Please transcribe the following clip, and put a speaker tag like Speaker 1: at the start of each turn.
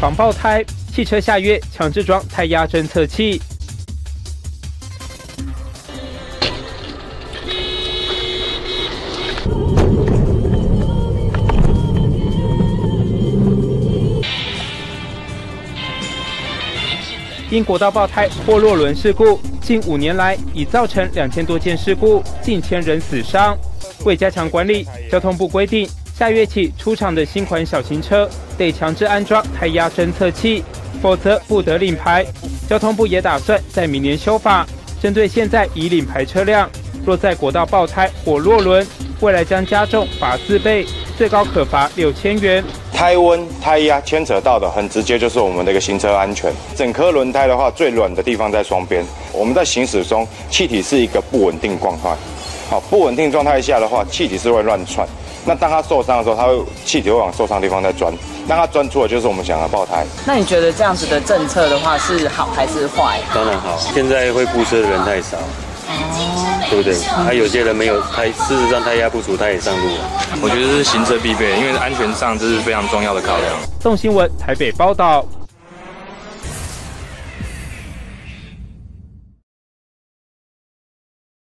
Speaker 1: 防爆胎，汽车下月强制装胎压侦测器。因国道爆胎或落轮事故，近五年来已造成两千多件事故，近千人死伤。为加强管理，交通部规定，下月起出厂的新款小型车得强制安装胎压侦测器，否则不得领牌。交通部也打算在明年修法，针对现在已领牌车辆，若在国道爆胎或落轮，未来将加重罚四倍，最高可罚六千元。
Speaker 2: 胎温、胎压牵扯到的很直接，就是我们的一个行车安全。整颗轮胎的话，最软的地方在双边。我们在行驶中，气体是一个不稳定状态。好，不稳定状态下的话，气体是会乱窜。那当它受伤的时候，它会气体会往受伤地方在钻。那它钻出来，就是我们想要爆胎。
Speaker 3: 那你觉得这样子的政策的话是好还是坏？
Speaker 4: 当然好，现在会雇车的人太少。对不对？他有些人没有胎，事实上胎压不足，他也上路了。
Speaker 5: 我觉得是行车必备，因为安全上这是非常重要的考量。
Speaker 1: 宋新闻台北报道。